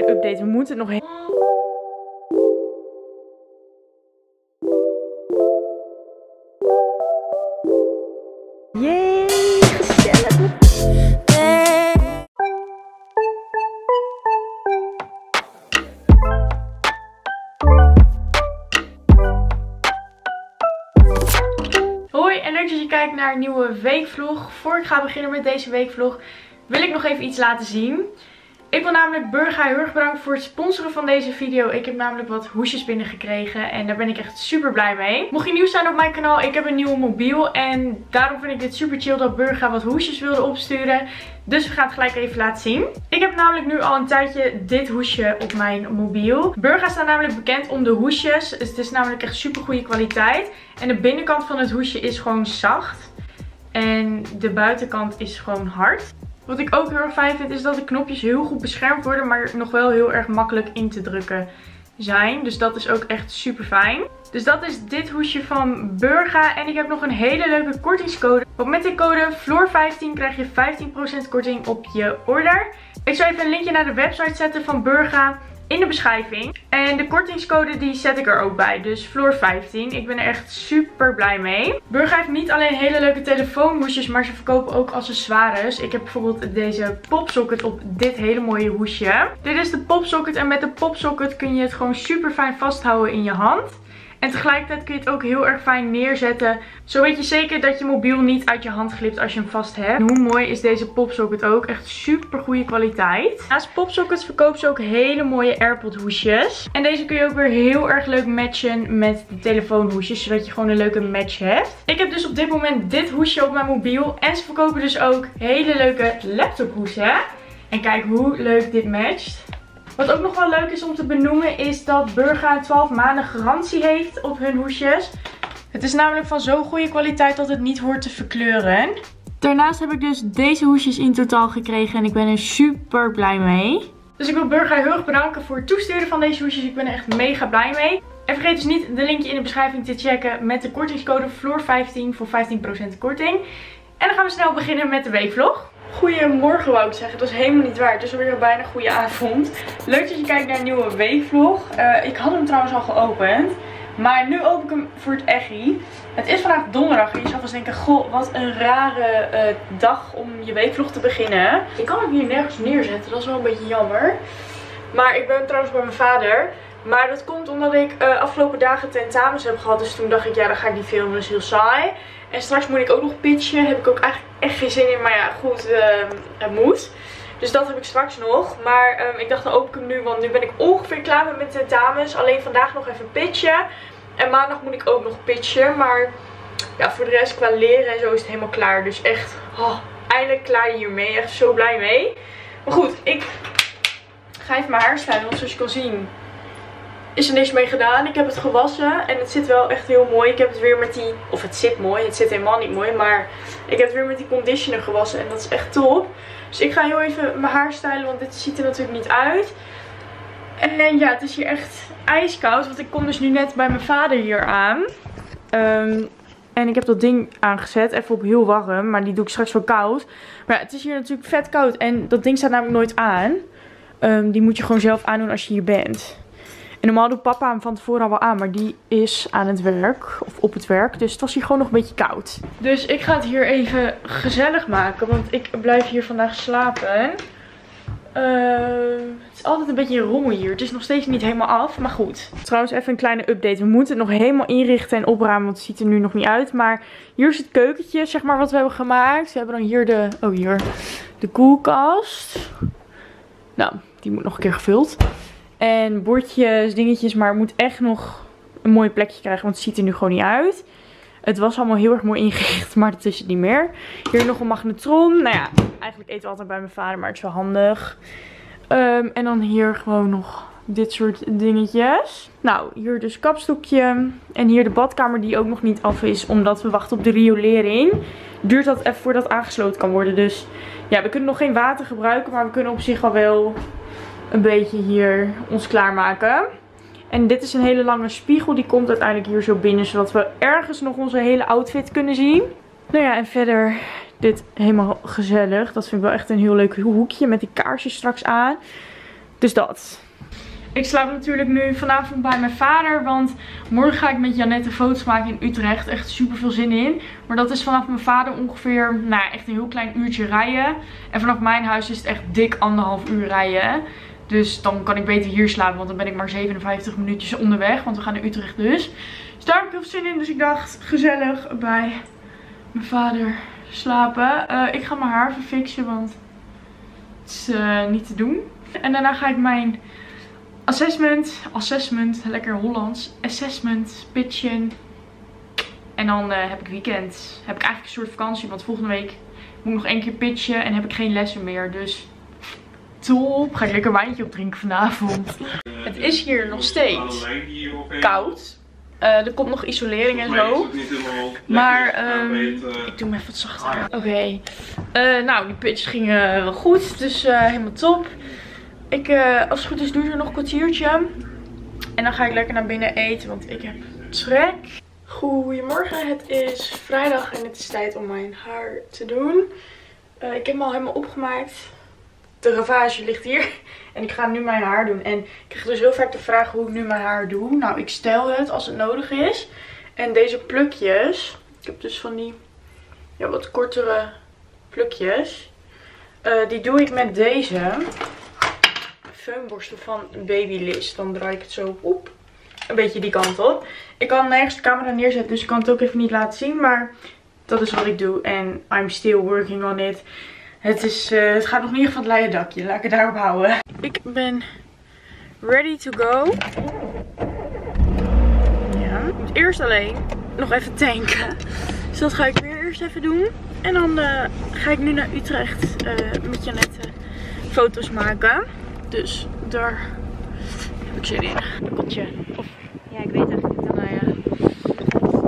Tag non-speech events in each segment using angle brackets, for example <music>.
Update, we moeten nog gezellig. Hoi en dat je kijkt naar een nieuwe weekvlog. Voor ik ga beginnen met deze weekvlog wil ik nog even iets laten zien. Ik wil namelijk Burga heel erg bedanken voor het sponsoren van deze video. Ik heb namelijk wat hoesjes binnengekregen en daar ben ik echt super blij mee. Mocht je nieuw zijn op mijn kanaal, ik heb een nieuwe mobiel en daarom vind ik dit super chill dat Burga wat hoesjes wilde opsturen. Dus we gaan het gelijk even laten zien. Ik heb namelijk nu al een tijdje dit hoesje op mijn mobiel. Burga staat namelijk bekend om de hoesjes. Dus het is namelijk echt super goede kwaliteit. En de binnenkant van het hoesje is gewoon zacht. En de buitenkant is gewoon hard. Wat ik ook heel erg fijn vind is dat de knopjes heel goed beschermd worden, maar nog wel heel erg makkelijk in te drukken zijn. Dus dat is ook echt super fijn. Dus dat is dit hoesje van Burga. En ik heb nog een hele leuke kortingscode. Want met de code FLOOR15 krijg je 15% korting op je order. Ik zal even een linkje naar de website zetten van Burga in de beschrijving. En de kortingscode die zet ik er ook bij. Dus Floor15. Ik ben er echt super blij mee. Burger heeft niet alleen hele leuke telefoonhoesjes. Maar ze verkopen ook accessoires. Ik heb bijvoorbeeld deze popsocket op dit hele mooie hoesje. Dit is de popsocket. En met de popsocket kun je het gewoon super fijn vasthouden in je hand. En tegelijkertijd kun je het ook heel erg fijn neerzetten. Zo weet je zeker dat je mobiel niet uit je hand glipt als je hem vast hebt. En hoe mooi is deze popsocket ook. Echt super goede kwaliteit. Naast popsockets verkoopt ze ook hele mooie AirPod hoesjes. En deze kun je ook weer heel erg leuk matchen met de telefoonhoesjes. Zodat je gewoon een leuke match hebt. Ik heb dus op dit moment dit hoesje op mijn mobiel. En ze verkopen dus ook hele leuke laptophoesen. En kijk hoe leuk dit matcht. Wat ook nog wel leuk is om te benoemen is dat Burga 12 maanden garantie heeft op hun hoesjes. Het is namelijk van zo'n goede kwaliteit dat het niet hoort te verkleuren. Daarnaast heb ik dus deze hoesjes in totaal gekregen en ik ben er super blij mee. Dus ik wil Burga heel erg bedanken voor het toesturen van deze hoesjes. Ik ben er echt mega blij mee. En vergeet dus niet de linkje in de beschrijving te checken met de kortingscode FLOOR15 voor 15% korting. En dan gaan we snel beginnen met de weekvlog. Goedemorgen wou ik zeggen. Dat is helemaal niet waar. Het is alweer bijna goede avond. Leuk dat je kijkt naar een nieuwe weekvlog. Uh, ik had hem trouwens al geopend. Maar nu open ik hem voor het echi. Het is vandaag donderdag en je zal vast denken, goh, wat een rare uh, dag om je weekvlog te beginnen. Ik kan hem hier nergens neerzetten, dat is wel een beetje jammer. Maar ik ben trouwens bij mijn vader. Maar dat komt omdat ik uh, afgelopen dagen tentamens heb gehad. Dus toen dacht ik, ja, dan ga ik die filmen, dat is heel saai. En straks moet ik ook nog pitchen. Heb ik ook eigenlijk echt geen zin in. Maar ja, goed, uh, het moet. Dus dat heb ik straks nog. Maar um, ik dacht, dan open ik hem nu. Want nu ben ik ongeveer klaar met mijn tentamens. Alleen vandaag nog even pitchen. En maandag moet ik ook nog pitchen. Maar ja, voor de rest qua leren en zo is het helemaal klaar. Dus echt, oh, eindelijk klaar hiermee. Echt zo blij mee. Maar goed, ik ga even mijn haar stylen. Want zoals je kan zien is er niks mee gedaan. Ik heb het gewassen en het zit wel echt heel mooi. Ik heb het weer met die, of het zit mooi, het zit helemaal niet mooi. Maar ik heb het weer met die conditioner gewassen en dat is echt top. Dus ik ga heel even mijn haar stylen, want dit ziet er natuurlijk niet uit. En ja, het is hier echt ijskoud, want ik kom dus nu net bij mijn vader hier aan. Um, en ik heb dat ding aangezet, even op heel warm, maar die doe ik straks wel koud. Maar ja, het is hier natuurlijk vet koud en dat ding staat namelijk nooit aan. Um, die moet je gewoon zelf aandoen als je hier bent. En normaal doet papa hem van tevoren al wel aan. Maar die is aan het werk. Of op het werk. Dus het was hier gewoon nog een beetje koud. Dus ik ga het hier even gezellig maken. Want ik blijf hier vandaag slapen. Uh, het is altijd een beetje rommel hier. Het is nog steeds niet helemaal af. Maar goed. Trouwens even een kleine update. We moeten het nog helemaal inrichten en opruimen. Want het ziet er nu nog niet uit. Maar hier is het keukentje. Zeg maar wat we hebben gemaakt. We hebben dan hier de... Oh hier. De koelkast. Nou. Die moet nog een keer gevuld. En bordjes, dingetjes. Maar het moet echt nog een mooi plekje krijgen. Want het ziet er nu gewoon niet uit. Het was allemaal heel erg mooi ingericht. Maar dat is het niet meer. Hier nog een magnetron. Nou ja, eigenlijk eten we altijd bij mijn vader. Maar het is wel handig. Um, en dan hier gewoon nog dit soort dingetjes. Nou, hier dus kapstokje. En hier de badkamer die ook nog niet af is. Omdat we wachten op de riolering. Duurt dat even voordat aangesloten kan worden. Dus ja, we kunnen nog geen water gebruiken. Maar we kunnen op zich al wel een beetje hier ons klaarmaken. En dit is een hele lange spiegel. Die komt uiteindelijk hier zo binnen. Zodat we ergens nog onze hele outfit kunnen zien. Nou ja, en verder dit helemaal gezellig. Dat vind ik wel echt een heel leuk hoekje met die kaarsjes straks aan. Dus dat. Ik slaap natuurlijk nu vanavond bij mijn vader. Want morgen ga ik met Janette foto's maken in Utrecht. Echt super veel zin in. Maar dat is vanaf mijn vader ongeveer, nou echt een heel klein uurtje rijden. En vanaf mijn huis is het echt dik anderhalf uur rijden. Dus dan kan ik beter hier slapen. Want dan ben ik maar 57 minuutjes onderweg. Want we gaan naar Utrecht dus. Dus daar heb ik heel veel zin in. Dus ik dacht gezellig bij mijn vader slapen. Uh, ik ga mijn haar verfixen. Want het is uh, niet te doen. En daarna ga ik mijn assessment, assessment, lekker Hollands, assessment pitchen. En dan uh, heb ik weekend. Heb ik eigenlijk een soort vakantie, want volgende week moet ik nog één keer pitchen en heb ik geen lessen meer. Dus top. Ga ik lekker wijntje opdrinken vanavond. Het is hier nog steeds koud. Uh, er komt nog isolering en zo. Maar um, ik doe hem even wat zachter. Oké. Uh, nou, die pitch ging wel goed. Dus helemaal top. Ik, als het goed is, doe er nog een kwartiertje. En dan ga ik lekker naar binnen eten, want ik heb trek. Goedemorgen, het is vrijdag en het is tijd om mijn haar te doen. Ik heb hem al helemaal opgemaakt. De ravage ligt hier. En ik ga nu mijn haar doen. En ik krijg dus heel vaak de vraag hoe ik nu mijn haar doe. Nou, ik stel het als het nodig is. En deze plukjes. Ik heb dus van die ja, wat kortere plukjes. Uh, die doe ik met deze feunborstel van Babyliss. Dan draai ik het zo op. Een beetje die kant op. Ik kan nergens de camera neerzetten, dus ik kan het ook even niet laten zien. Maar dat is wat ik doe. En I'm still working on it. Het, is, uh, het gaat nog niet van het leien dakje. Laat ik het daarop houden. Ik ben ready to go. Ja, ik moet eerst alleen nog even tanken. Dus dat ga ik weer eerst even doen. En dan uh, ga ik nu naar Utrecht uh, met Janette foto's maken. Dus daar heb ik zin in. Een kotje. Of... Ja, ik weet eigenlijk niet. Nou ja.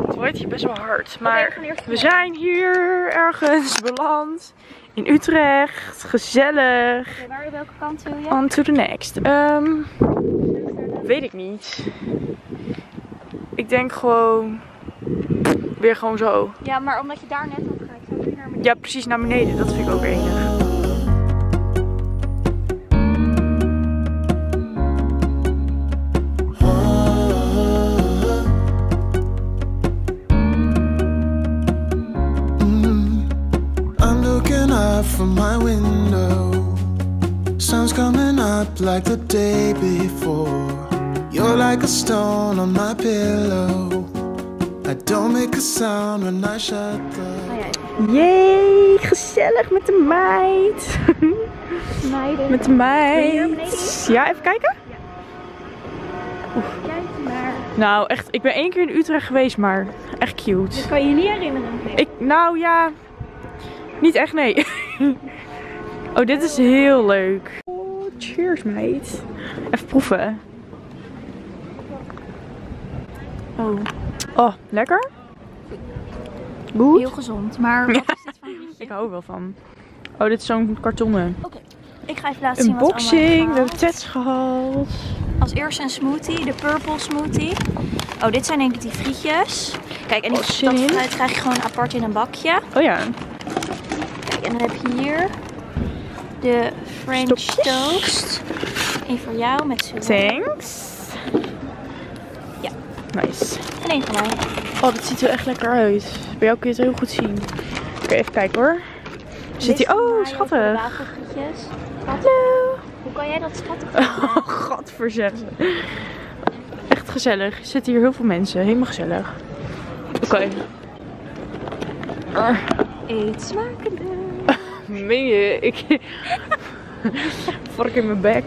Het wordt hier best wel hard. Maar we zijn hier ergens beland. In Utrecht. Gezellig. Waar, welke kant wil je? On to the next. Um, weet ik niet. Ik denk gewoon weer gewoon zo. Ja, maar omdat je daar net op gaat, zou je naar beneden. Ja, precies naar beneden. Dat vind ik ook enig. Up like the day before You're like a stone on my pillow I don't make a sound when I shut the Yay, gezellig met de meid. <laughs> Meiden. Met de meid. Ja, even kijken. Kijk maar. Nou, echt, ik ben één keer in Utrecht geweest, maar echt cute. Dat kan je je niet herinneren. Ik, nou ja, niet echt, nee. <laughs> Oh, dit is heel leuk. Oh, cheers, meid. Even proeven. Oh. Oh, lekker? Goed. Heel gezond, maar wat is dit van <laughs> Ik hou wel van. Oh, dit is zo'n kartonnen. Oké, ik ga even laten zien wat Unboxing, we hebben tets gehad. Als eerste een smoothie, de purple smoothie. Oh, dit zijn denk ik die frietjes. Kijk, en die, oh, dat fruit krijg je gewoon apart in een bakje. Oh ja. En dan heb je hier de French toast. Eén voor jou met z'n Thanks. Ja. Nice. En één voor mij. Oh, dat ziet er echt lekker uit. Bij jou kun je het heel goed zien. Oké, even kijken hoor. Zit hij? Oh, schattig. Hallo. Hoe kan jij dat schattig vinden? Oh, <laughs> godverzetten. Echt gezellig. Er zitten hier heel veel mensen. Helemaal gezellig. Oké. Okay. Eet smakelijk. Meen je? Ik... Vork in mijn bek.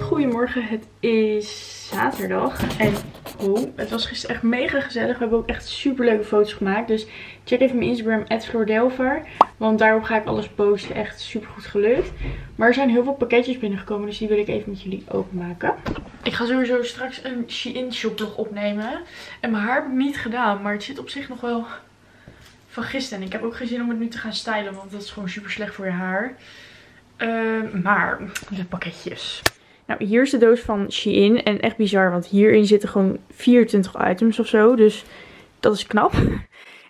Goedemorgen, het is zaterdag. En oh, het was gisteren echt mega gezellig. We hebben ook echt super leuke foto's gemaakt. Dus check even mijn Instagram, @floordelver. Want daarop ga ik alles posten. Echt super goed gelukt. Maar er zijn heel veel pakketjes binnengekomen. Dus die wil ik even met jullie openmaken. Ik ga sowieso straks een Shein shoplog opnemen. En mijn haar heb ik niet gedaan. Maar het zit op zich nog wel van gisteren. En ik heb ook geen zin om het nu te gaan stylen. Want dat is gewoon super slecht voor je haar. Uh, maar de pakketjes. Nou, hier is de doos van Shein. En echt bizar. Want hierin zitten gewoon 24 items of zo. Dus dat is knap.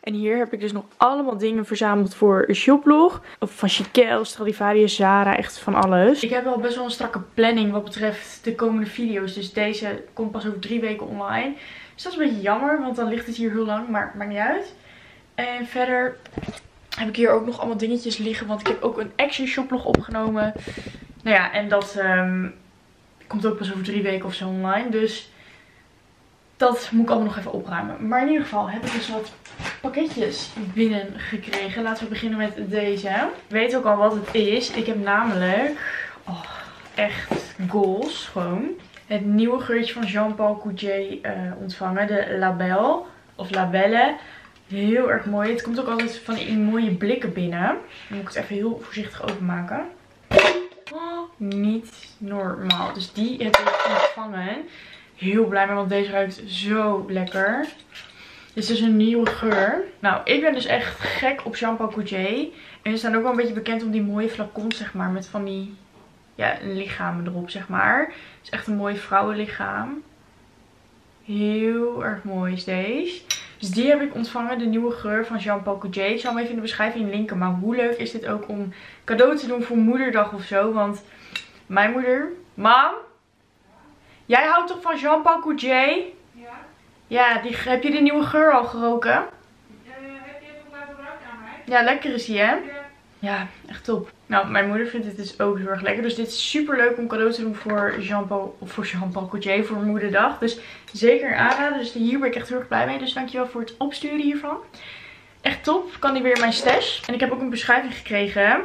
En hier heb ik dus nog allemaal dingen verzameld voor een shoplog. Van Chiquel, Stradivarius, Zara, echt van alles. Ik heb wel best wel een strakke planning wat betreft de komende video's. Dus deze komt pas over drie weken online. Dus dat is een beetje jammer, want dan ligt het hier heel lang, maar maakt niet uit. En verder heb ik hier ook nog allemaal dingetjes liggen, want ik heb ook een action shoplog opgenomen. Nou ja, en dat ehm, komt ook pas over drie weken of zo online. Dus dat moet ik allemaal nog even opruimen. Maar in ieder geval heb ik dus wat pakketjes binnen gekregen. Laten we beginnen met deze. Ik weet ook al wat het is. Ik heb namelijk oh, echt goals gewoon. Het nieuwe geurtje van Jean-Paul Couget uh, ontvangen. De Label. Of Labelle. Heel erg mooi. Het komt ook altijd van die mooie blikken binnen. Moet ik het even heel voorzichtig openmaken. Oh, niet normaal. Dus die heb ik ontvangen. Heel blij mee, want deze ruikt zo lekker. Dit is dus een nieuwe geur. Nou, ik ben dus echt gek op Jean Paul Couget. En ze staan ook wel een beetje bekend om die mooie flacons, zeg maar. Met van die ja, lichamen erop, zeg maar. Het is echt een mooi vrouwenlichaam. Heel erg mooi is deze. Dus die heb ik ontvangen, de nieuwe geur van Jean-Paul Couget. Ik zal hem even in de beschrijving linken. Maar hoe leuk is dit ook om cadeau te doen voor moederdag of zo. Want mijn moeder... Mam? Jij houdt toch van Jean-Paul Couget? Ja. Ja, die, heb je de nieuwe geur al geroken? Uh, heb je het ook laten gebruiken aan mij? Ja, lekker is die hè? Ja. Ja, echt top. Nou, mijn moeder vindt dit dus ook heel erg lekker. Dus dit is super leuk om cadeau te doen voor Jean-Paul voor Jean-Paul voor moederdag. Dus zeker aanraden. Dus hier ben ik echt heel erg blij mee. Dus dankjewel voor het opsturen hiervan. Echt top. Kan die weer in mijn stash. En ik heb ook een beschrijving gekregen.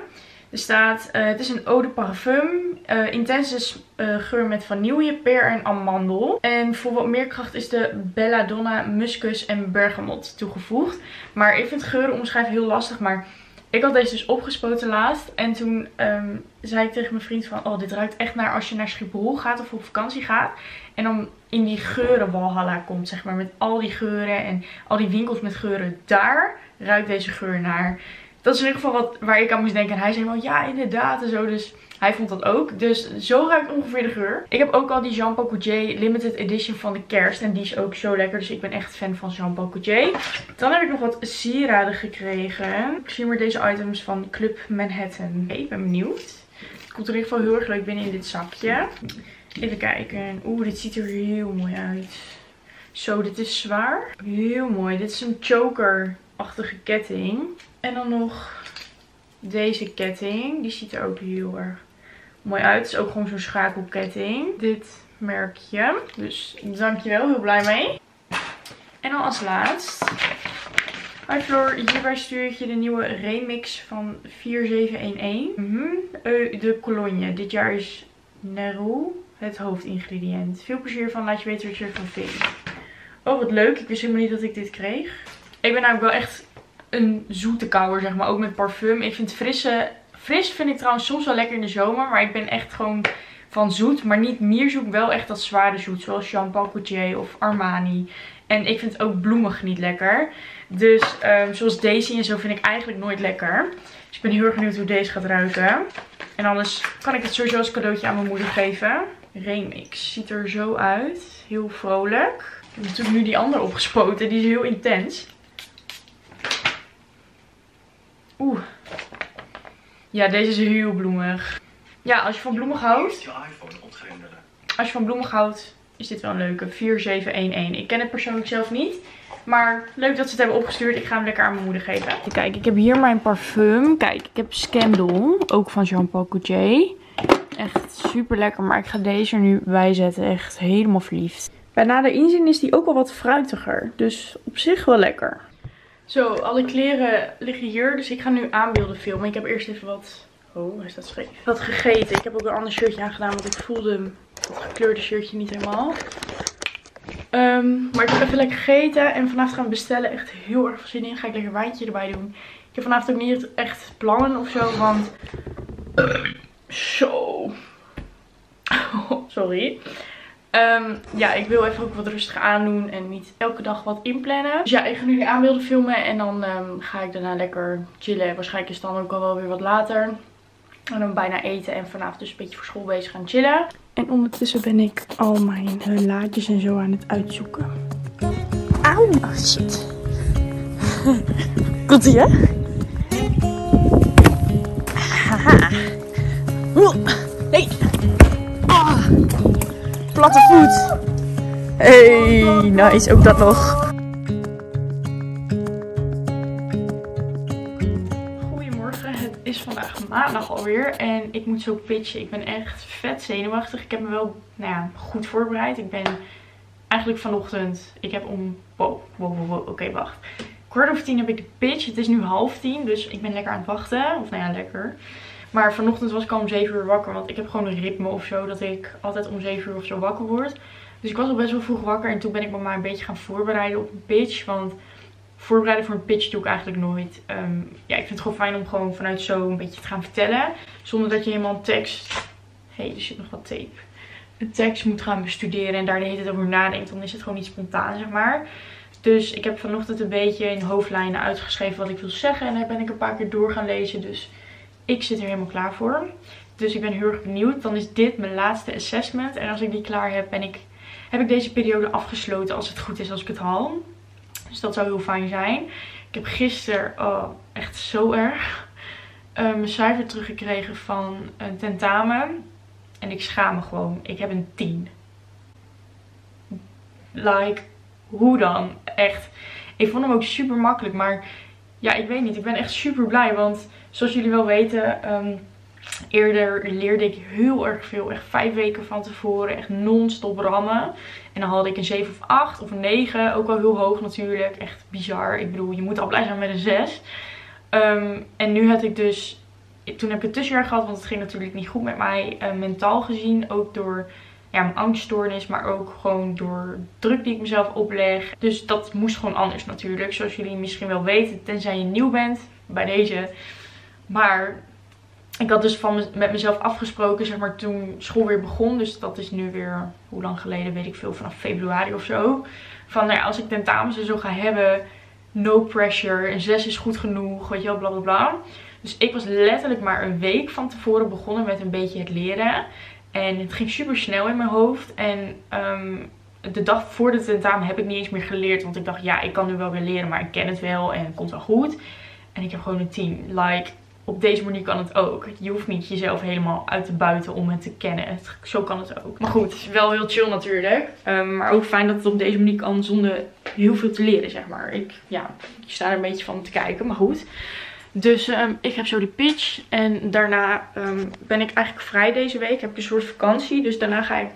Er staat, uh, het is een eau de parfum. Uh, intense uh, geur met vanille, peer en amandel. En voor wat meer kracht is de Belladonna, muskus en bergamot toegevoegd. Maar ik vind geuren omschrijven heel lastig. Maar ik had deze dus opgespoten laatst. En toen ehm, zei ik tegen mijn vriend van... Oh, dit ruikt echt naar als je naar Schiphol gaat of op vakantie gaat. En dan in die geuren komt, zeg maar. Met al die geuren en al die winkels met geuren. Daar ruikt deze geur naar. Dat is in ieder geval wat, waar ik aan moest denken. En hij zei van ja, inderdaad en zo. Dus hij vond dat ook. Dus zo ruikt ongeveer de geur. Ik heb ook al die Jean Paul Couget limited edition van de kerst. En die is ook zo lekker. Dus ik ben echt fan van Jean Paul Couget. Dan heb ik nog wat sieraden gekregen. Ik zie maar deze items van Club Manhattan. ik ben benieuwd. Het komt in ieder geval heel erg leuk binnen in dit zakje. Even kijken. Oeh, dit ziet er heel mooi uit. Zo, dit is zwaar. Heel mooi. Dit is een choker-achtige ketting. En dan nog deze ketting. Die ziet er ook heel erg mooi uit. Het is ook gewoon zo'n schakelketting. Dit merkje. Dus dankjewel. Heel blij mee. En dan als laatst. Hi hierbij stuur ik je de nieuwe remix van 4711. Mm -hmm. de Cologne. Dit jaar is Nero het hoofdingrediënt. Veel plezier van. Laat je weten wat je ervan vindt. Oh, wat leuk. Ik wist helemaal niet dat ik dit kreeg. Ik ben namelijk wel echt een zoete kouwer, zeg maar. Ook met parfum. Ik vind frisse... Fris vind ik trouwens soms wel lekker in de zomer. Maar ik ben echt gewoon van zoet. Maar niet meer zoek. Wel echt dat zware zoet. Zoals Jean Paul Gaultier of Armani. En ik vind ook bloemig niet lekker. Dus um, zoals deze en zo vind ik eigenlijk nooit lekker. Dus ik ben heel erg benieuwd hoe deze gaat ruiken. En anders kan ik het sowieso als cadeautje aan mijn moeder geven. Remix. Ziet er zo uit. Heel vrolijk. Ik heb natuurlijk nu die andere opgespoten. Die is heel intens. Oeh. Ja, deze is heel bloemig. Ja, als je van bloemig houdt. Als je van bloemig houdt, is dit wel een leuke. 4711. Ik ken het persoonlijk zelf niet. Maar leuk dat ze het hebben opgestuurd. Ik ga hem lekker aan mijn moeder geven. Kijk, ik heb hier mijn parfum. Kijk, ik heb Scandal. Ook van Jean-Paul Coutet. Echt super lekker. Maar ik ga deze er nu bij zetten. Echt helemaal verliefd. Bij nader inzien is die ook wel wat fruitiger. Dus op zich wel lekker. Zo, alle kleren liggen hier. Dus ik ga nu aanbeelden filmen. Ik heb eerst even wat... Oh, hij staat scheef. Wat gegeten. Ik heb ook een ander shirtje aangedaan. Want ik voelde het gekleurde shirtje niet helemaal. Um, maar ik heb even lekker gegeten. En vanavond gaan we bestellen. Echt heel erg veel zin in. Ga ik lekker een wijntje erbij doen. Ik heb vanavond ook niet echt plannen of zo. Want... zo. <laughs> sorry. Um, ja, ik wil even ook wat rustig aandoen en niet elke dag wat inplannen. Dus ja, ik ga nu die aanbeelden filmen en dan um, ga ik daarna lekker chillen. Waarschijnlijk is het dan ook al wel weer wat later. En dan bijna eten en vanavond dus een beetje voor school bezig gaan chillen. En ondertussen ben ik al mijn uh, laadjes en zo aan het uitzoeken. Auw, oh shit. <laughs> Komt ie, hè? Platte voet. Hey, nice. Ook dat nog. Goedemorgen, het is vandaag maandag alweer en ik moet zo pitchen. Ik ben echt vet zenuwachtig. Ik heb me wel nou ja, goed voorbereid. Ik ben eigenlijk vanochtend, ik heb om, wow, wow, wow, oké wacht. Kwart over tien heb ik de pitch. Het is nu half tien, dus ik ben lekker aan het wachten. Of nou ja, lekker. Maar vanochtend was ik al om 7 uur wakker. Want ik heb gewoon een ritme of zo. Dat ik altijd om 7 uur of zo wakker word. Dus ik was al best wel vroeg wakker. En toen ben ik me maar een beetje gaan voorbereiden op een pitch. Want voorbereiden voor een pitch doe ik eigenlijk nooit. Ehm, ja, ik vind het gewoon fijn om gewoon vanuit zo een beetje te gaan vertellen. Zonder dat je helemaal een tekst... Hé, hey, er zit nog wat tape. Een tekst moet gaan bestuderen en daar de hele tijd over nadenkt. Dan is het gewoon niet spontaan, zeg maar. Dus ik heb vanochtend een beetje in hoofdlijnen uitgeschreven wat ik wil zeggen. En daar ben ik een paar keer door gaan lezen. Dus ik zit er helemaal klaar voor. Dus ik ben heel erg benieuwd. Dan is dit mijn laatste assessment. En als ik die klaar heb, ben ik, heb ik deze periode afgesloten als het goed is als ik het haal. Dus dat zou heel fijn zijn. Ik heb gisteren, oh, echt zo erg, uh, mijn cijfer teruggekregen van een tentamen. En ik schaam me gewoon. Ik heb een 10. Like, hoe dan? Echt. Ik vond hem ook super makkelijk. Maar ja, ik weet niet. Ik ben echt super blij. Want zoals jullie wel weten, um, eerder leerde ik heel erg veel. Echt vijf weken van tevoren. Echt non-stop rammen. En dan had ik een 7 of 8 of een 9. Ook wel heel hoog natuurlijk. Echt bizar. Ik bedoel, je moet al blij zijn met een 6. Um, ehm, en nu had ik dus... Toen heb ik het tussenjaar gehad, want het ging natuurlijk niet goed met mij. Uh, mentaal gezien, ook door ja, mijn angststoornis, maar ook gewoon door druk die ik mezelf opleg. Dus dat moest gewoon anders natuurlijk. Zoals jullie misschien wel weten, tenzij je nieuw bent bij deze. Maar ik had dus van met mezelf afgesproken, zeg maar, toen school weer begon. Dus dat is nu weer, hoe lang geleden, weet ik veel, vanaf februari of zo. Van, nou als ik tentamens en zo ga hebben, no pressure. Een 6 is goed genoeg, weet je wel, bla bla bla. Dus ik was letterlijk maar een week van tevoren begonnen met een beetje het leren. En het ging super snel in mijn hoofd. En ehm, de dag voor de tentamen heb ik niet eens meer geleerd. Want ik dacht, ja, ik kan nu wel weer leren, maar ik ken het wel en het komt wel goed. En ik heb gewoon een 10. Like, op deze manier kan het ook. Je hoeft niet jezelf helemaal uit te buiten om het te kennen. Zo kan het ook. Maar goed, wel heel chill natuurlijk. Um, maar ook fijn dat het op deze manier kan zonder heel veel te leren, zeg maar. Ik, ja, ik sta er een beetje van te kijken, maar goed. Dus um, ik heb zo de pitch. En daarna um, ben ik eigenlijk vrij deze week. Heb ik een soort vakantie. Dus daarna ga ik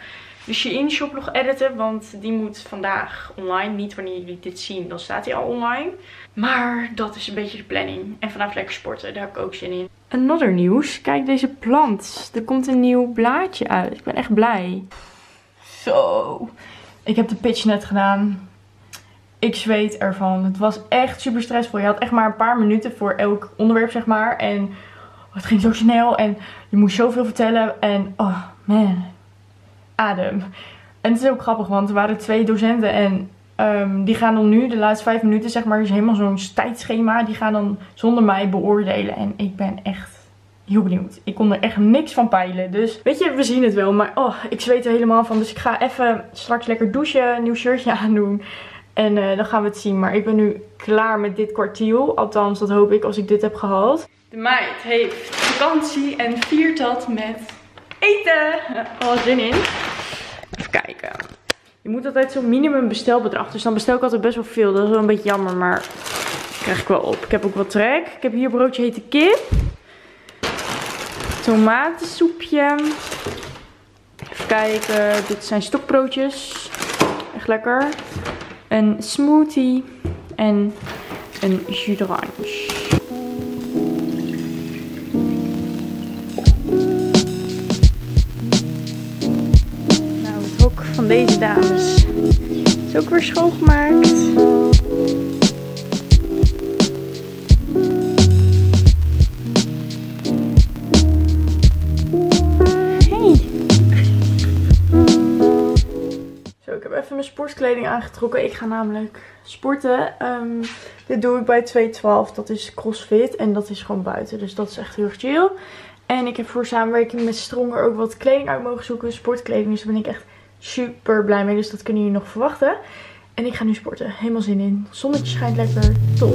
de Shein shop nog editen. Want die moet vandaag online. Niet wanneer jullie dit zien. Dan staat hij al online. Maar dat is een beetje de planning. En vanavond lekker sporten. Daar heb ik ook zin in. Another nieuws. Kijk deze plant. Er komt een nieuw blaadje uit. Ik ben echt blij. Zo. Ik heb de pitch net gedaan ik zweet ervan. Het was echt super stressvol. Je had echt maar een paar minuten voor elk onderwerp, zeg maar. En het ging zo snel en je moest zoveel vertellen. En oh man, adem. En het is ook grappig, want er waren twee docenten en um, die gaan dan nu, de laatste vijf minuten, zeg maar, is helemaal zo'n tijdschema. Die gaan dan zonder mij beoordelen. En ik ben echt heel benieuwd. Ik kon er echt niks van peilen. Dus weet je, we zien het wel. Maar oh, ik zweet er helemaal van. Dus ik ga even straks lekker douchen, een nieuw shirtje aandoen. En uh, dan gaan we het zien. Maar ik ben nu klaar met dit kwartiel. Althans, dat hoop ik als ik dit heb gehad. De meid heeft vakantie en viert dat met eten. Oh, zin in. Even kijken. Je moet altijd zo'n minimum bestelbedrag. Dus dan bestel ik altijd best wel veel. Dat is wel een beetje jammer, maar krijg ik wel op. Ik heb ook wat trek. Ik heb hier broodje hete kip. Tomatensoepje. Even kijken. Dit zijn stokbroodjes. Echt lekker een smoothie en een jus d'orange. Deze dames is ook weer schoongemaakt. sportkleding aangetrokken. Ik ga namelijk sporten. Um, dit doe ik bij 212. Dat is CrossFit. En dat is gewoon buiten. Dus dat is echt heel chill. En ik heb voor samenwerking met Stronger ook wat kleding uit mogen zoeken. Sportkleding. Dus ben ik echt super blij mee. Dus dat kunnen jullie nog verwachten. En ik ga nu sporten. Helemaal zin in. Zonnetje schijnt lekker. Top.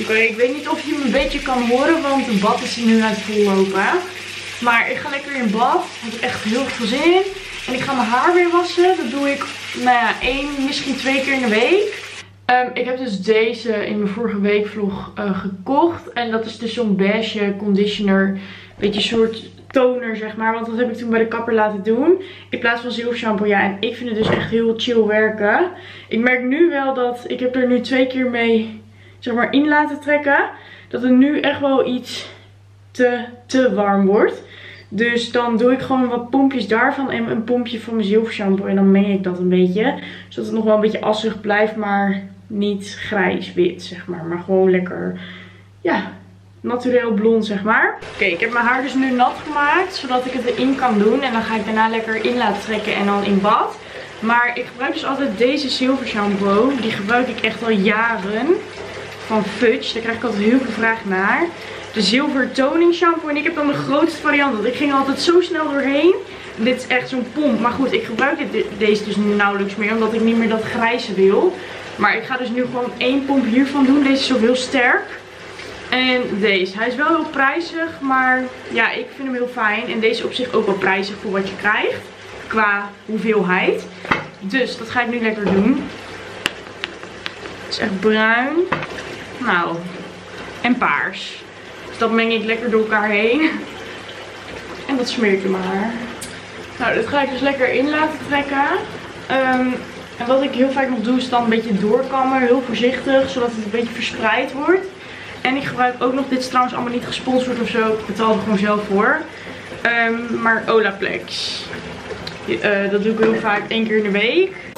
Oké, ik weet niet of je me een beetje kan horen, want het bad is nu aan het vollopen. Maar ik ga lekker in bad. Heb echt heel veel zin in. En ik ga mijn haar weer wassen. Dat doe ik, nou ja, één, misschien twee keer in de week. Ehm, ik heb dus deze in mijn vorige weekvlog uh, gekocht. En dat is dus zo'n beige conditioner. Beetje soort toner, zeg maar. Want dat heb ik toen bij de kapper laten doen. In plaats van zilvershampoo. Ja, en ik vind het dus echt heel chill werken. Ik merk nu wel dat... Ik heb er nu twee keer mee, zeg maar, in laten trekken. Dat het nu echt wel iets te, te warm wordt. Dus dan doe ik gewoon wat pompjes daarvan en een pompje van mijn zilvershampoo. En dan meng ik dat een beetje. Zodat het nog wel een beetje assig blijft, maar niet grijs-wit, zeg maar. Maar gewoon lekker, ja, naturel blond, zeg maar. Oké, ik heb mijn haar dus nu nat gemaakt, zodat ik het erin kan doen. En dan ga ik daarna lekker in laten trekken en dan in bad. Maar ik gebruik dus altijd deze zilver shampoo. Die gebruik ik echt al jaren. Van Fudge. Daar krijg ik altijd heel veel vraag naar. De zilver toning shampoo. En ik heb dan de grootste variant. Want ik ging altijd zo snel doorheen. Dit is echt zo'n pomp. Maar goed, ik gebruik dit, deze dus nauwelijks meer. Omdat ik niet meer dat grijze wil. Maar ik ga dus nu gewoon één pomp hiervan doen. Deze is ook heel sterk. En deze. Hij is wel heel prijzig. Maar ja, ik vind hem heel fijn. En deze op zich ook wel prijzig voor wat je krijgt. Qua hoeveelheid. Dus dat ga ik nu lekker doen. Het is echt bruin. Nou. En paars. Dus dat meng ik lekker door elkaar heen. En dat smeer ik haar. Nou, dit ga ik dus lekker in laten trekken. Um, en wat ik heel vaak nog doe is dan een beetje doorkammen. Heel voorzichtig, zodat het een beetje verspreid wordt. En ik gebruik ook nog, dit is trouwens allemaal niet gesponsord of zo. Ik betaal er gewoon zelf voor. Um, maar Olaplex. Uh, dat doe ik heel vaak één keer in de week.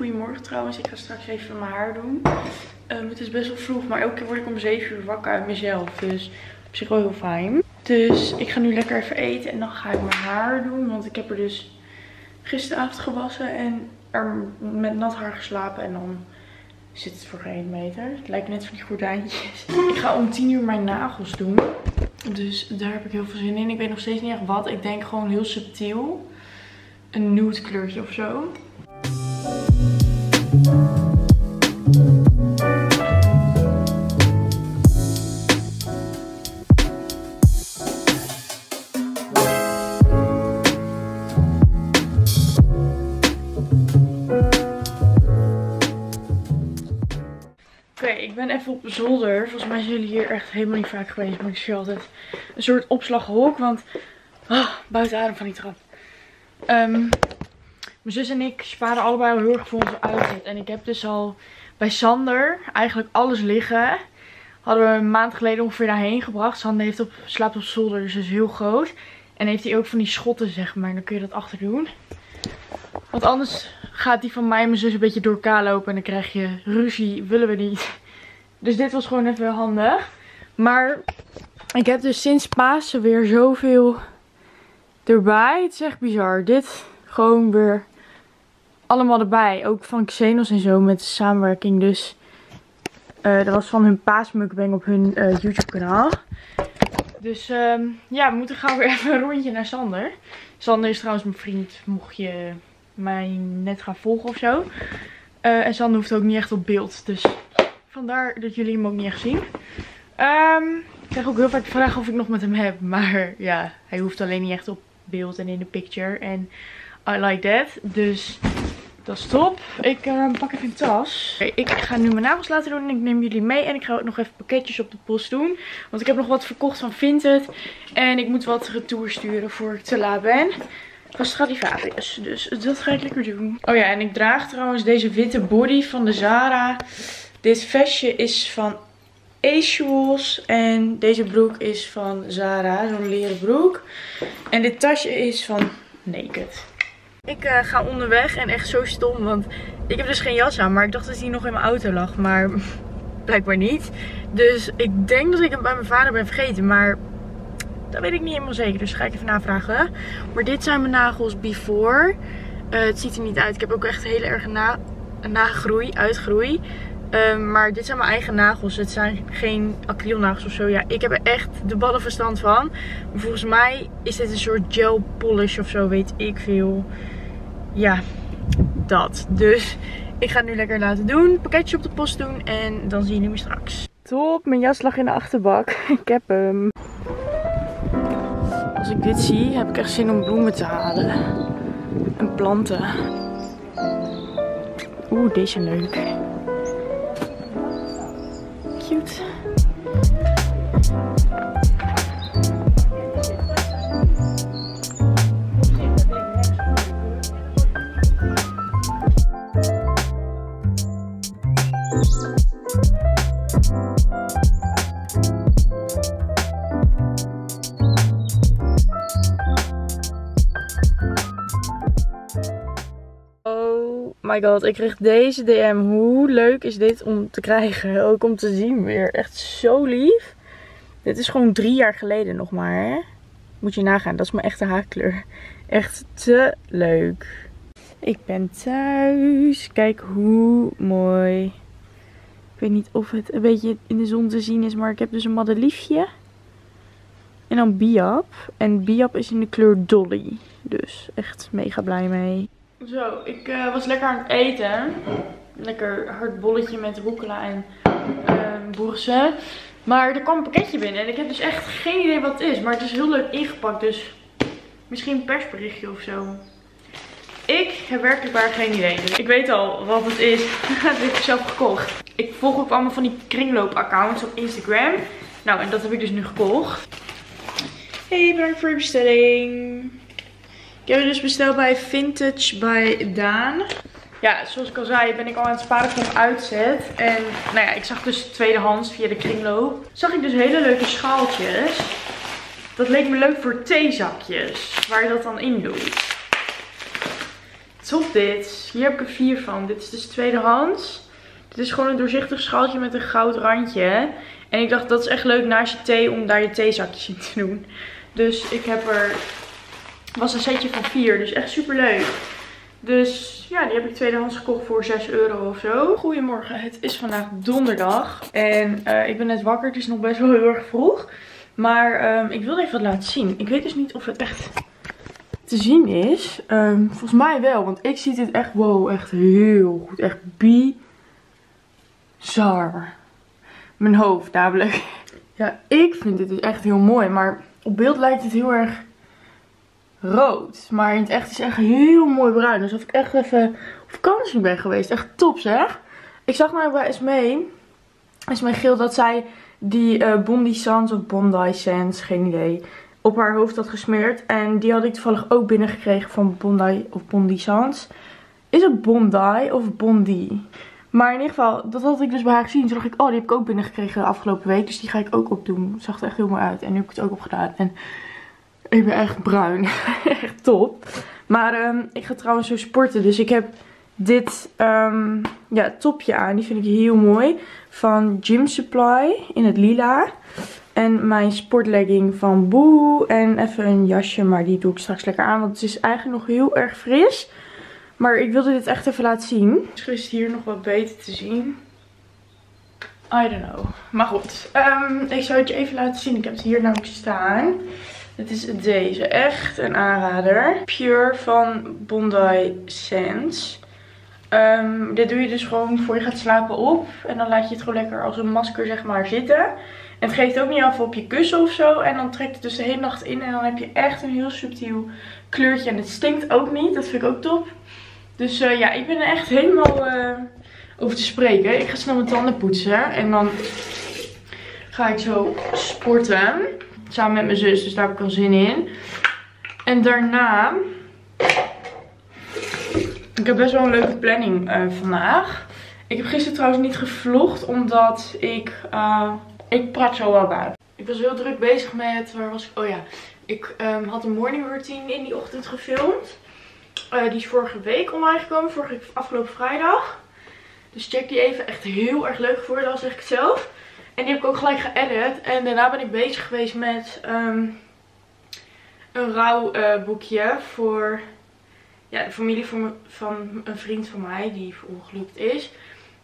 Goedemorgen trouwens. Ik ga straks even mijn haar doen. Um, het is best wel vroeg, maar elke keer word ik om 7 uur wakker uit mezelf. Dus op zich wel heel fijn. Dus ik ga nu lekker even eten en dan ga ik mijn haar doen. Want ik heb er dus gisteravond gewassen en er met nat haar geslapen. En dan zit het voor geen meter. Het lijkt net van die gordijntjes. Ik ga om 10 uur mijn nagels doen. Dus daar heb ik heel veel zin in. Ik weet nog steeds niet echt wat. Ik denk gewoon heel subtiel een nude kleurtje of zo. Ik ben even op zolder. Volgens mij zijn jullie hier echt helemaal niet vaak geweest. Maar ik zie altijd een soort opslaghok. Want oh, buiten adem van die trap. Um, mijn zus en ik sparen allebei al heel erg voor onze uitzet. En ik heb dus al bij Sander eigenlijk alles liggen. Hadden we een maand geleden ongeveer daarheen gebracht. Sander heeft op, slaapt op zolder, dus is heel groot. En heeft hij ook van die schotten, zeg maar. Dan kun je dat achter doen. Want anders gaat die van mij en mijn zus een beetje door elkaar lopen. En dan krijg je ruzie. Willen we niet. Dus dit was gewoon even handig. Maar ik heb dus sinds Pasen weer zoveel erbij. Het is echt bizar. Dit gewoon weer allemaal erbij. Ook van Xenos en zo met samenwerking. Dus uh, dat was van hun paasmukbang op hun uh, YouTube kanaal. Dus um, ja, we moeten gauw weer <laughs> even een rondje naar Sander. Sander is trouwens mijn vriend, mocht je mij net gaan volgen of zo. Uh, en Sander hoeft ook niet echt op beeld. Dus vandaar dat jullie hem ook niet echt zien. Um, ik krijg ook heel vaak de vraag of ik nog met hem heb. Maar ja, hij hoeft alleen niet echt op beeld en in de picture. En I like that. Dus dat is top. Ik uh, pak even een tas. Okay, ik ga nu mijn nagels laten doen en ik neem jullie mee. En ik ga ook nog even pakketjes op de post doen. Want ik heb nog wat verkocht van Vinted. En ik moet wat retour sturen voor ik te laat ben. Van Stradivarius. Dus dat ga ik lekker doen. Oh ja, en ik draag trouwens deze witte body van de Zara. Dit vestje is van Ace En deze broek is van Zara. Zo'n leren broek. En dit tasje is van Naked. Ik uh, ga onderweg en echt zo stom, want ik heb dus geen jas aan. Maar ik dacht dat hij nog in mijn auto lag, maar <laughs> blijkbaar niet. Dus ik denk dat ik hem bij mijn vader ben vergeten. Maar Dat weet ik niet helemaal zeker, dus ga ik even navragen. Maar dit zijn mijn nagels before. Uh, het ziet er niet uit. Ik heb ook echt hele erg na nagroei, uitgroei. Um, maar dit zijn mijn eigen nagels. Het zijn geen acrylnagels of zo. Ja, ik heb er echt de ballen verstand van. Maar volgens mij is dit een soort gel polish of zo, weet ik veel. Ja, dat. Dus ik ga het nu lekker laten doen. Pakketje op de post doen en dan zien jullie me straks. Top, mijn jas lag in de achterbak. <laughs> ik heb hem. Als ik dit zie, heb ik echt zin om bloemen te halen. En planten. Oeh, deze leuk. Cute. My god, ik kreeg deze DM. Hoe leuk is dit om te krijgen? <laughs> Ook om te zien weer. Echt zo lief. Dit is gewoon drie jaar geleden nog maar. Hè? Moet je nagaan, dat is mijn echte haarkleur. Echt te leuk. Ik ben thuis. Kijk hoe mooi. Ik weet niet of het een beetje in de zon te zien is, maar ik heb dus een madeliefje. En dan Biap. En Biap is in de kleur Dolly. Dus echt mega blij mee. Zo, ik uh, was lekker aan het eten. Lekker hard bolletje met rucola en uh. Maar er kwam een pakketje binnen en ik heb dus echt geen idee wat het is. Maar het is heel leuk ingepakt, dus misschien een persberichtje of zo. Ik heb werkelijk waar geen idee. Dus ik weet al wat het is. <laughs> dat heb ik zelf gekocht. Ik volg ook allemaal van die kringloop-accounts op Instagram. Nou, en dat heb ik dus nu gekocht. Hey, bedankt voor je bestelling. Ik heb dus besteld bij Vintage bij Daan. Ja, zoals ik al zei, ben ik al aan het sparen voor uitzet. En nou ja, ik zag dus tweedehands via de kringloop. Zag ik dus hele leuke schaaltjes. Dat leek me leuk voor theezakjes. Waar je dat dan in doet. Top dit. Hier heb ik er vier van. Dit is dus tweedehands. Dit is gewoon een doorzichtig schaaltje met een goud randje. En ik dacht dat is echt leuk naast je thee om daar je theezakjes in te doen. Dus ik heb er was een setje van 4. Dus echt super leuk. Dus ja, die heb ik tweedehands gekocht voor 6 euro of zo. Goedemorgen, het is vandaag donderdag. En uh, ik ben net wakker, het is nog best wel heel erg vroeg. Maar um, ik wilde even wat laten zien. Ik weet dus niet of het echt te zien is. Um, volgens mij wel, want ik zie dit echt, wow, echt heel goed. Echt bizar. Mijn hoofd namelijk. Ja, ik vind dit dus echt heel mooi. Maar op beeld lijkt het heel erg rood. Maar in het echt is echt heel mooi bruin. Alsof ik echt even op vakantie ben geweest. Echt top zeg. Ik zag nou bij Esmee. Esmee Geel dat zij die uh, Bondi Sans of Bondi Sans, geen idee, op haar hoofd had gesmeerd. En die had ik toevallig ook binnengekregen van Bondi of Bondi Sans. Is het Bondi of Bondi? Maar in ieder geval, dat had ik dus bij haar gezien. Toen dacht ik, oh die heb ik ook binnengekregen de afgelopen week. Dus die ga ik ook opdoen. Het zag er echt heel mooi uit. En nu heb ik het ook opgedaan. En ik ben echt bruin. <laughs> echt top. Maar um, ik ga trouwens zo sporten. Dus ik heb dit um, ja, topje aan. Die vind ik heel mooi. Van Gym Supply in het lila. En mijn sportlegging van Boo. En even een jasje. Maar die doe ik straks lekker aan. Want het is eigenlijk nog heel erg fris. Maar ik wilde dit echt even laten zien. Misschien is het hier nog wat beter te zien. I don't know. Maar goed. Um, ik zou het je even laten zien. Ik heb het hier namelijk staan. Het is deze. Echt een aanrader. Pure van Bondi Sands. Um, dit doe je dus gewoon voor je gaat slapen op. En dan laat je het gewoon lekker als een masker zeg maar zitten. En het geeft ook niet af op je kussen of zo. En dan trekt het dus de hele nacht in. En dan heb je echt een heel subtiel kleurtje. En het stinkt ook niet. Dat vind ik ook top. Dus uh, ja, ik ben er echt helemaal uh, over te spreken. Ik ga snel mijn tanden poetsen. En dan ga ik zo sporten. Samen met mijn zus, dus daar heb ik wel zin in. En daarna... Ik heb best wel een leuke planning uh, vandaag. Ik heb gisteren trouwens niet gevlogd, omdat ik... Uh, ik praat zo wel bij. Ik was heel druk bezig met... Waar was ik? Oh ja. Ik um, had een morning routine in die ochtend gefilmd. Uh, die is vorige week online gekomen. Vorige afgelopen vrijdag. Dus check die even. Echt heel erg leuk geworden, al zeg ik het zelf. En die heb ik ook gelijk geëdit. En daarna ben ik bezig geweest met um, een rouwboekje voor ja, de familie van, van een vriend van mij die verongelukt is.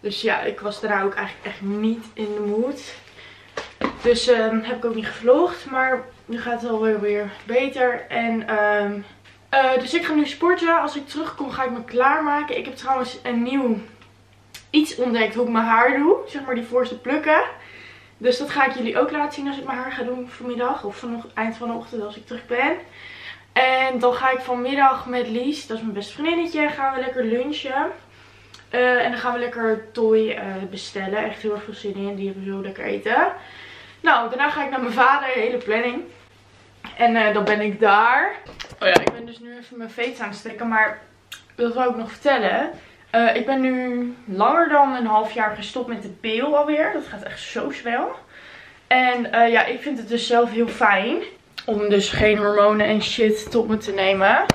Dus ja, ik was daarna ook eigenlijk echt niet in de mood. Dus um, heb ik ook niet gevlogd. Maar nu gaat het alweer weer beter. En um, uh, dus ik ga nu sporten. Als ik terugkom ga ik me klaarmaken. Ik heb trouwens een nieuw iets ontdekt hoe ik mijn haar doe. Zeg maar die voorste plukken. Dus dat ga ik jullie ook laten zien als ik mijn haar ga doen vanmiddag. Of van eind van de ochtend als ik terug ben. En dan ga ik vanmiddag met Lies, dat is mijn beste vriendinnetje, gaan we lekker lunchen. Uh, en dan gaan we lekker toy uh, bestellen. Echt heel erg veel zin in. Die hebben zo lekker eten. Nou, daarna ga ik naar mijn vader. Hele planning. En uh, dan ben ik daar. Oh ja, ik ben dus nu even mijn veets aan het strekken. Maar dat wil ik nog vertellen. Ik ben nu langer dan een half jaar gestopt met de pil alweer. Dat gaat echt zo snel. En ja, ik vind het dus zelf heel fijn. Om dus geen hormonen en shit tot me te nemen.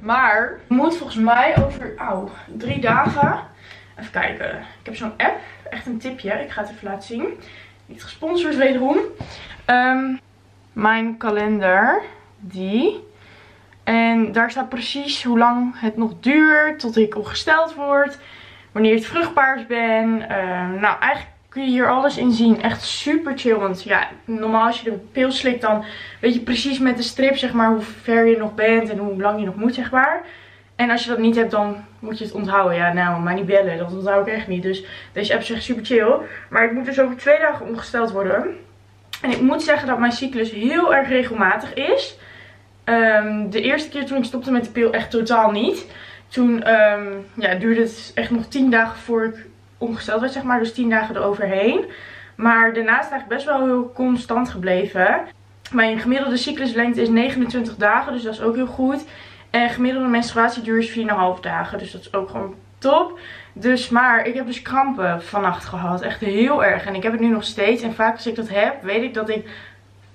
Maar moet volgens mij over oh, drie dagen. Even kijken. Ik heb zo'n app. Echt een tipje. Ik ga het even laten zien. Niet gesponsord wederom. Um, mijn kalender. Die. En daar staat precies hoe lang het nog duurt. Tot ik ongesteld word. Wanneer het vruchtbaar ben. Um, nou, eigenlijk kun je hier alles in zien. Echt super chill. Want ja, normaal als je de pil slikt dan weet je precies met de strip zeg maar hoe ver je nog bent en hoe lang je nog moet zeg maar. En als je dat niet hebt dan moet je het onthouden. Ja nou, maar niet bellen. Dat onthoud ik echt niet. Dus deze app is echt super chill. Maar ik moet dus over twee dagen ongesteld worden. En ik moet zeggen dat mijn cyclus heel erg regelmatig is. Um, de eerste keer toen ik stopte met de pil echt totaal niet. Toen um, ja, duurde het echt nog 10 dagen voor ik ongesteld werd, zeg maar. Dus 10 dagen eroverheen. Maar daarnaast is eigenlijk best wel heel constant gebleven. Mijn gemiddelde cycluslengte is 29 dagen, dus dat is ook heel goed. En gemiddelde menstruatieduur is 4,5 dagen, dus dat is ook gewoon top. Dus, maar ik heb dus krampen vannacht gehad. Echt heel erg. En ik heb het nu nog steeds. En vaak als ik dat heb, weet ik dat ik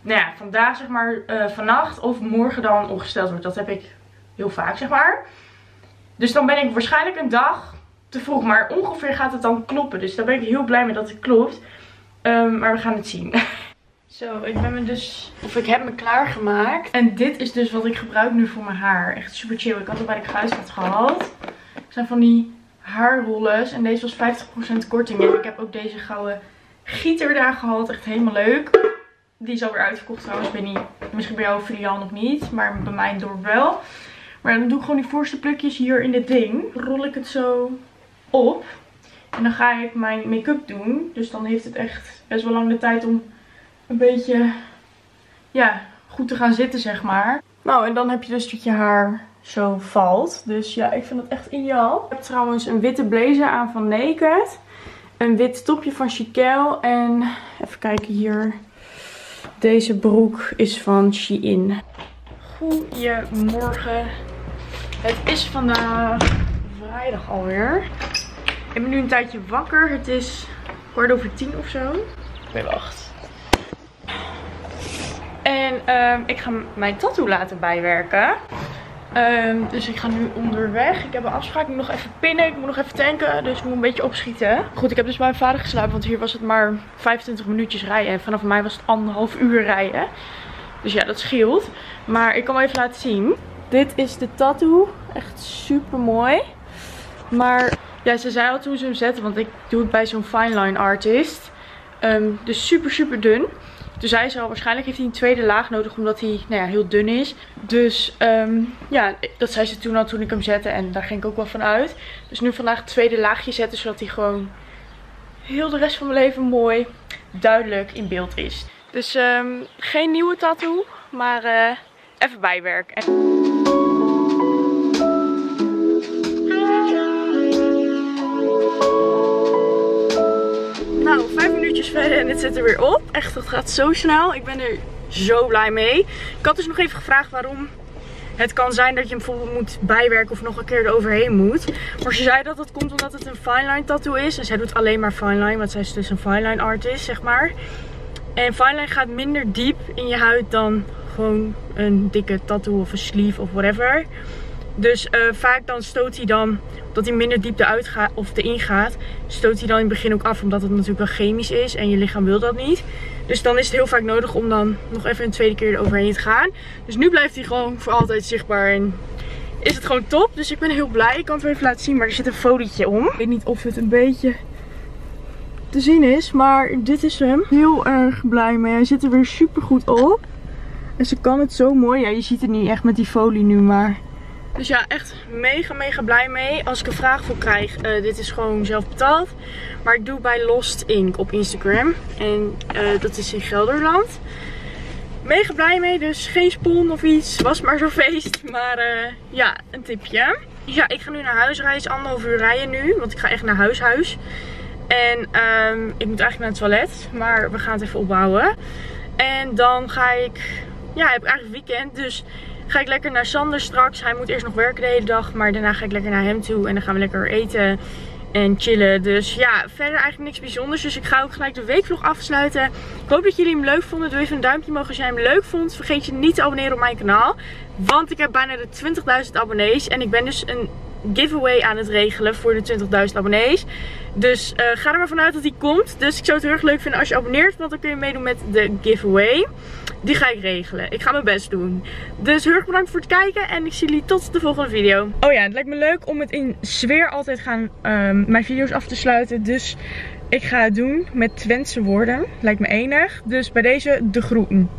nou ja, vandaag zeg maar uh, vannacht of morgen dan ongesteld word. Dat heb ik heel vaak zeg maar. Dus dan ben ik waarschijnlijk een dag te vroeg. Maar ongeveer gaat het dan kloppen. Dus daar ben ik heel blij mee dat het klopt. Um, maar we gaan het zien. <laughs> Zo, ik ben me dus, of ik heb me klaargemaakt. En dit is dus wat ik gebruik nu voor mijn haar. Echt super chill. Ik had het bij de kruisvat gehad. Het zijn van die haarrolles. En deze was 50% korting. En ik heb ook deze gouden gieter daar gehad. Echt helemaal leuk. Die is alweer uitverkocht trouwens. Ik niet, misschien bij jou filiaal nog niet. Maar bij mij door wel. Maar dan doe ik gewoon die voorste plukjes hier in dit ding. Rol ik het zo op. En dan ga ik mijn make-up doen. Dus dan heeft het echt best wel lang de tijd om een beetje ja, goed te gaan zitten, zeg maar. Nou, en dan heb je dus dat je haar zo valt. Dus ja, ik vind dat echt ideaal. Ik heb trouwens een witte blazer aan van Naked. Een wit topje van Chiquel. En even kijken hier. Deze broek is van Shein. Goedemorgen. Het is vandaag vrijdag alweer. Ik ben nu een tijdje wakker. Het is kwart over tien of zo. Nee, wacht. En um, ik ga mijn tattoo laten bijwerken. Um, dus ik ga nu onderweg. Ik heb een afspraak. Ik moet nog even pinnen. Ik moet nog even tanken. Dus ik moet een beetje opschieten. Goed, ik heb dus bij mijn vader geslapen. Want hier was het maar 25 minuutjes rijden. En vanaf mij was het anderhalf uur rijden. Dus ja, dat scheelt. Maar ik kan hem even laten zien. Dit is de tattoo. Echt super mooi. Maar ja, ze zei al toen ze hem zetten, want ik doe het bij zo'n fine line artist. Um, dus super, super dun. Toen zei ze al, waarschijnlijk heeft hij een tweede laag nodig, omdat hij nou ja, heel dun is. Dus um, ja, dat zei ze toen al toen ik hem zette en daar ging ik ook wel van uit. Dus nu vandaag het tweede laagje zetten, zodat hij gewoon heel de rest van mijn leven mooi, duidelijk in beeld is. Dus um, geen nieuwe tattoo, maar uh, even bijwerken. En het zit er weer op. Echt, dat gaat zo snel. Ik ben er zo blij mee. Ik had dus nog even gevraagd waarom het kan zijn dat je hem bijvoorbeeld moet bijwerken of nog een keer eroverheen moet. Maar ze zei dat dat komt omdat het een fine line tattoo is. En zij doet alleen maar fine line, want zij is dus een fine line artist, zeg maar. En fine line gaat minder diep in je huid dan gewoon een dikke tattoo of een sleeve of whatever. Dus uh, vaak dan stoot hij dan, dat hij minder diepte uitgaat of erin gaat, stoot hij dan in het begin ook af. Omdat het natuurlijk wel chemisch is en je lichaam wil dat niet. Dus dan is het heel vaak nodig om dan nog even een tweede keer eroverheen te gaan. Dus nu blijft hij gewoon voor altijd zichtbaar. En is het gewoon top. Dus ik ben heel blij. Ik kan het even laten zien, maar er zit een folietje om. Ik weet niet of het een beetje te zien is. Maar dit is hem. Heel erg blij mee. Hij zit er weer super goed op. En ze kan het zo mooi. Ja, je ziet het niet echt met die folie nu, maar... Dus ja, echt mega, mega blij mee. Als ik een vraag voor krijg, uh, dit is gewoon zelf betaald. Maar ik doe bij Lost Ink op Instagram. En uh, dat is in Gelderland. Mega blij mee, dus geen spon of iets. Was maar zo'n <laughs> feest. Maar uh, ja, een tipje. Ja, ik ga nu naar huisreis. Anderhalf uur rijden nu, want ik ga echt naar huis, huis. En um, ik moet eigenlijk naar het toilet. Maar we gaan het even opbouwen. En dan ga ik... Ja, heb ik eigenlijk weekend. Dus ga ik lekker naar Sander straks. Hij moet eerst nog werken de hele dag. Maar daarna ga ik lekker naar hem toe. En dan gaan we lekker eten en chillen. Dus ja, verder eigenlijk niks bijzonders. Dus ik ga ook gelijk de weekvlog afsluiten. Ik hoop dat jullie hem leuk vonden. Doe even een duimpje omhoog als jij hem leuk vond. Vergeet je niet te abonneren op mijn kanaal. Want ik heb bijna de 20.000 abonnees. En ik ben dus een giveaway aan het regelen voor de 20.000 abonnees. Dus uh, ga er maar vanuit dat die komt. Dus ik zou het heel erg leuk vinden als je abonneert. Want dan kun je meedoen met de giveaway. Die ga ik regelen. Ik ga mijn best doen. Dus heel erg bedankt voor het kijken. En ik zie jullie tot de volgende video. Oh ja, het lijkt me leuk om het in sfeer altijd gaan um, mijn video's af te sluiten. Dus ik ga het doen met Twentse woorden. Lijkt me enig. Dus bij deze de groeten.